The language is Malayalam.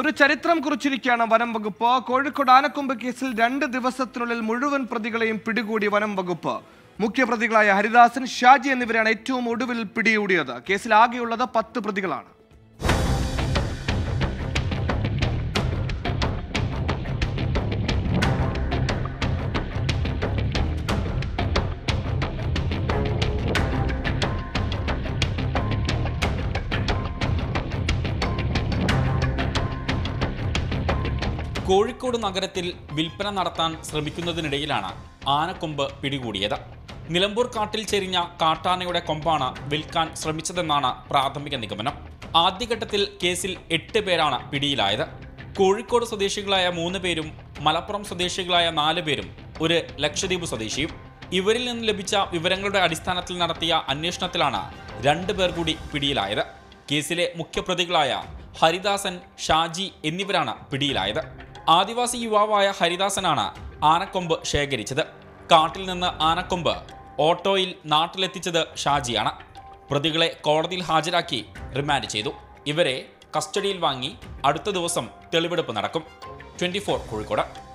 ഒരു ചരിത്രം കുറിച്ചിരിക്കുകയാണ് വനം വകുപ്പ്. കോഴിക്കോട് ആനക്കൊമ്പ് കേസിൽ രണ്ട് ദിവസത്തിനുള്ളിൽ മുഴുവൻ പ്രതികളെയും പിടികൂടി വനം വകുപ്പ്. മുഖ്യപ്രതികളായ ഹരിദാസൻ ഷാജി എന്നിവരാണ് ഏറ്റവും ഒടുവിൽ പിടികൂടിയത്. കേസിൽ ആകെയുള്ളത് പത്ത് പ്രതികളാണ്. കോഴിക്കോട് നഗരത്തിൽ വിൽപ്പന നടത്താൻ ശ്രമിക്കുന്നതിനിടയിലാണ് ആനക്കൊമ്പ് പിടികൂടിയത്. നിലമ്പൂർ കാട്ടിൽ ചെരിഞ്ഞ കാട്ടാനയുടെ കൊമ്പാണ് വിൽക്കാൻ ശ്രമിച്ചതെന്നാണ് പ്രാഥമിക നിഗമനം. ആദ്യഘട്ടത്തിൽ കേസിൽ എട്ട് പേരാണ് പിടിയിലായത്. കോഴിക്കോട് സ്വദേശികളായ മൂന്ന് പേരും മലപ്പുറം സ്വദേശികളായ നാല് പേരും ഒരു ലക്ഷദ്വീപ് സ്വദേശിയും. ഇവരിൽ നിന്ന് ലഭിച്ച വിവരങ്ങളുടെ അടിസ്ഥാനത്തിൽ നടത്തിയ അന്വേഷണത്തിലാണ് രണ്ട് പേർ കൂടി പിടിയിലായത്. കേസിലെ മുഖ്യപ്രതികളായ ഹരിദാസൻ ഷാജി എന്നിവരാണ് പിടിയിലായത്. ആദിവാസി യുവാവായ ഹരിദാസനാണ് ആനക്കൊമ്പ് ശേഖരിച്ചത്. കാട്ടിൽ നിന്ന് ആനക്കൊമ്പ് ഓട്ടോയിൽ നാട്ടിലെത്തിച്ചത് ഷാജിയാണ്. പ്രതികളെ കോടതിയിൽ ഹാജരാക്കി റിമാൻഡ് ചെയ്തു. ഇവരെ കസ്റ്റഡിയിൽ വാങ്ങി അടുത്ത ദിവസം തെളിവെടുപ്പ് നടക്കും. ട്വന്റി കോഴിക്കോട്.